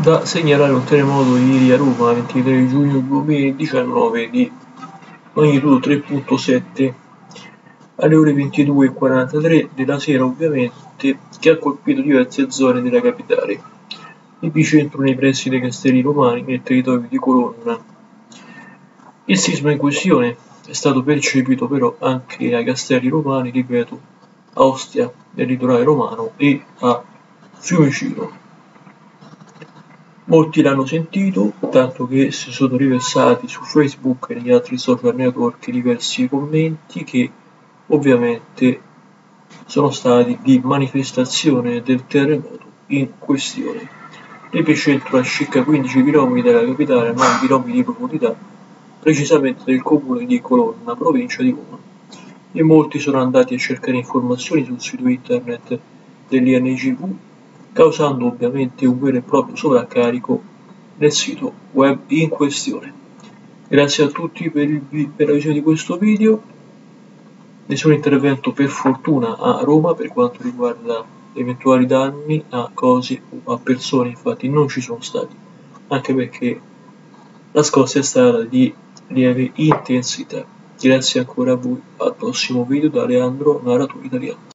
Da segnalare un terremoto ieri a Roma, 23 giugno 2019, di magnitudo 3.7 alle ore 22.43 della sera ovviamente, che ha colpito diverse zone della capitale, epicentro nei pressi dei castelli romani nel territorio di Colonna. Il sisma in questione è stato percepito però anche ai castelli romani, ripeto, a Ostia, nel litorale romano, e a Fiumicino. Molti l'hanno sentito, tanto che si sono riversati su Facebook e negli altri social network diversi commenti che ovviamente sono stati di manifestazione del terremoto in questione. L'epicentro è a circa 15 km dalla capitale, 9 km di profondità, precisamente del comune di Colonna, provincia di Roma. E molti sono andati a cercare informazioni sul sito internet dell'INGV causando ovviamente un vero e proprio sovraccarico nel sito web in questione. Grazie a tutti per, il, per la visione di questo video, nessun intervento per fortuna a Roma per quanto riguarda eventuali danni a cose o a persone, infatti non ci sono stati, anche perché la scossa è stata di lieve intensità. Grazie ancora a voi, al prossimo video da Leandro, narratore italiano.